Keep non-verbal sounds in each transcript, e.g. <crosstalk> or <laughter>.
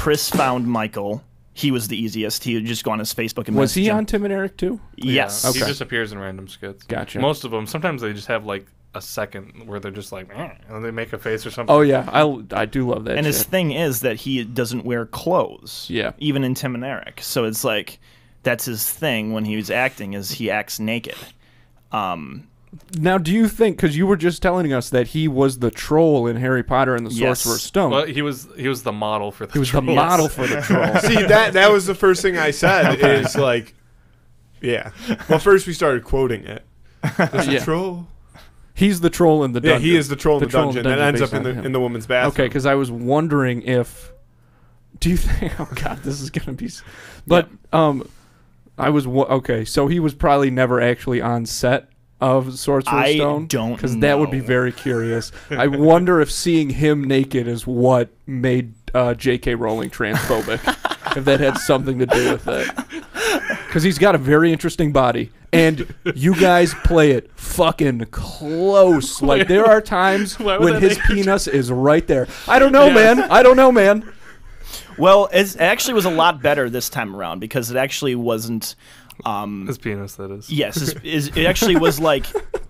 Chris found Michael. He was the easiest. He would just go on his Facebook and Was he him. on Tim and Eric too? Yes. Yeah, He just appears in random skits. Gotcha. Most of them, sometimes they just have like a second where they're just like, "Eh," and they make a face or something. Oh yeah, I I do love that. And his thing is that he doesn't wear clothes. Yeah. Even in Tim and Eric. So it's like that's his thing when he was acting is he acts naked. Um, Now, do you think because you were just telling us that he was the troll in Harry Potter and the Yes. Sorcerer's Stone? Well, he was he was the model for the. he was the troll. model for the <laughs> troll. See that that was the first thing I said <laughs> is like, yeah. Well, first we started quoting it. There's a Yeah. troll. He's the troll in the Yeah, he is the troll in the, troll in dungeon, the that ends up in the him. in the woman's bathroom. Okay, because I was wondering if. Do you think? <laughs> Oh God, this is gonna be. s- But um, I was wo- okay. So he was probably never actually on set of Sorcerer's I Stone. don't because that would be know. very curious. <laughs> I wonder if seeing him naked is what made uh, J.K. Rowling transphobic. <laughs> if that had something to do with it. Because he's got a very interesting body, and you guys play it fucking close. Like there are times <laughs> Why would when that his make penis is right there. I don't know, Yeah. man. I don't know, man. Well, it's- it actually was a lot better this time around because it actually wasn't. Um, His penis, that is. yes, is, is, it actually was like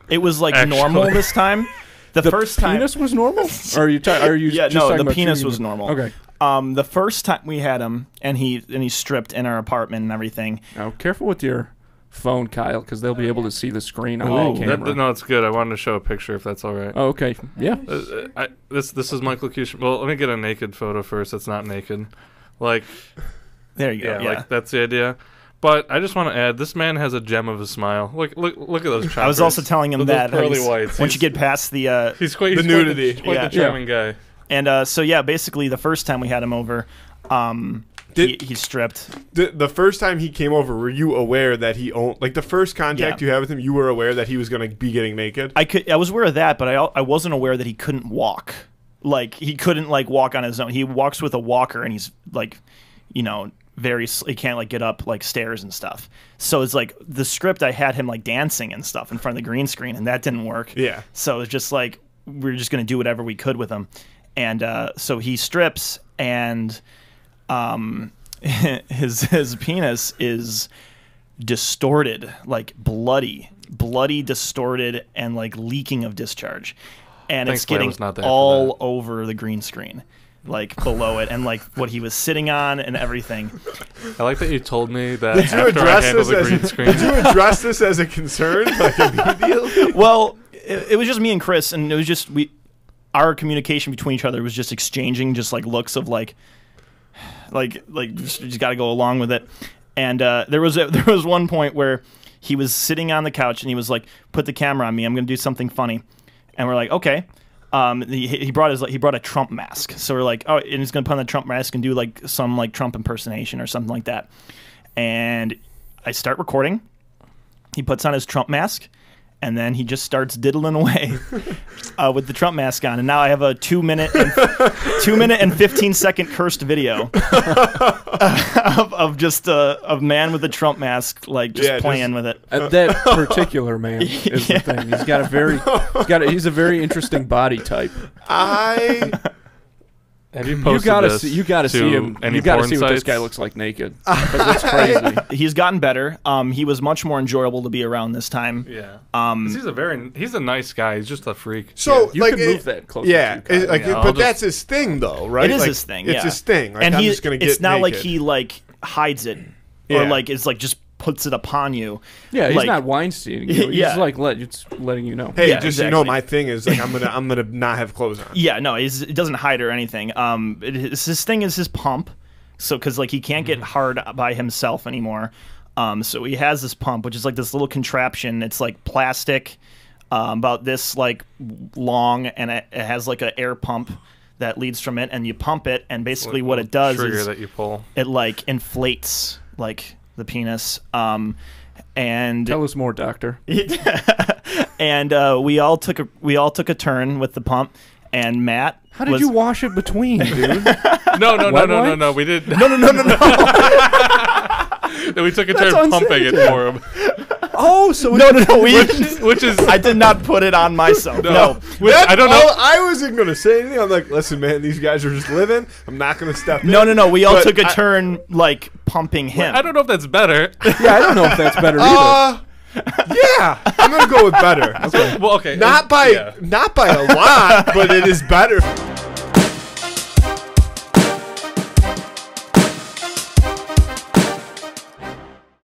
it was like Actually. normal this time. The, The first time, penis was normal. Or are you? ta- are you? Yeah, just no, the about penis was normal. Okay. um, the first time we had him and he and he stripped in our apartment and everything. Now, careful with your phone, Kyle, because they'll be able to see the screen on Oh, the That, camera. that- no, it's good. I wanted to show a picture if that's all right. Oh, okay. Yeah. Uh, uh, I, this this is Michael Q. Schmidt. Well, let me get a naked photo first. That's not naked. Like, There you go. yeah, Yeah. like that's the idea. But I just want to add, this man has a gem of a smile. Look, look, look at those. Choppers. I was also telling him Those that how pearly whites. once you get past the uh, he's quite The he's quite nudity. quite Yeah. the charming guy. and uh, so yeah, basically the first time we had him over, um, Did- he, he stripped. The, the first time he came over, were you aware that he owned like the first contact Yeah. you had with him? You were aware that he was going to be getting naked. I could I was aware of that, but I al- I wasn't aware that he couldn't walk. Like he couldn't like walk on his own. He walks with a walker, and he's like, you know, very s- he can't like get up like stairs and stuff. So it's like the script I had him like dancing and stuff in front of the green screen, and that didn't work. Yeah. So it's just like we were just gonna do whatever we could with him, and uh, so he strips and um <laughs> his his penis is distorted, like bloody, bloody, distorted, and like leaking of discharge, and it's getting was not there all over the green screen, like below it, and like what he was sitting on and everything. I like that you told me <laughs> that Did you after address this the as green screen. Did you address this as a concern, like a <laughs> well, it, it was just me and Chris, and it was just we. Our communication between each other was just exchanging just like looks of like, like like just, just got to go along with it. And uh, there was a, <laughs> there was one point where he was sitting on the couch and he was like, "Put the camera on me. I'm going to do something funny." And we're like, "Okay." Um, he, he brought his he brought a Trump mask, so we're like, "Oh," and he's going to put on the Trump mask and do like some like Trump impersonation or something like that. And I start recording. He puts on his Trump mask, and then he just starts diddling away <laughs> uh, with the Trump mask on. And now I have a two minute, and, <laughs> two minute and fifteen second cursed video <laughs> of, of just a, a man with a Trump mask, like just Yeah, just- playing with it. Uh, that particular man is the thing. He's got a very, he's got a, he's a very interesting body type. I Have you You posted gotta this see, you gotta to see him. Any You gotta porn see what this guy looks like naked. <laughs> That's crazy. <laughs> He's gotten better. Um, he was much more enjoyable to be around this time. Yeah. Um, 'Cause he's a very he's a nice guy. He's just a freak. so You like can move that closer. Yeah, to you, it- like, Yeah, I'll but just- that's his thing, though, right? It is Like, his thing. It's his thing. Like, and I'm he, just gonna get. it's not like he like hides it or Yeah. like it's like just puts it upon you. yeah, he's like- not Weinstein. You. He's <laughs> Yeah. like let it's letting you know. Hey, Yeah, just so you know, my thing is like I'm gonna I'm gonna not have clothes on. Yeah, no, he's, it doesn't hide or anything. Um, it, his, his thing is his pump, so because like he can't get hard by himself anymore. Um, so he has this pump, which is like this little contraption. It's like plastic, um, about this like long, and it, it has like an air pump that leads from it, and you pump it, and basically what it does is that you pull. it like inflates like the penis. Um, and Tell us more, doctor. <laughs> and uh, we all took a we all took a turn with the pump, and Matt. How did was, you wash it between, dude? <laughs> No, no, no, Wet no, no, no. We did. No, no, no, no, no. <laughs> we took a That's turn pumping it for him. Oh, so No, no, no. We which is I did not put it on myself. No. which, I don't know. all- I wasn't gonna say anything. I'm like, listen, man, these guys are just living. I'm not gonna step. No, in. no, no. We all But took a I- turn like pumping him. I don't know if that's better. <laughs> yeah, I don't know if that's better <laughs> either. Uh, yeah, I'm gonna go with better. <laughs> Okay. well, okay. Not by yeah. not by a lot, but it is better.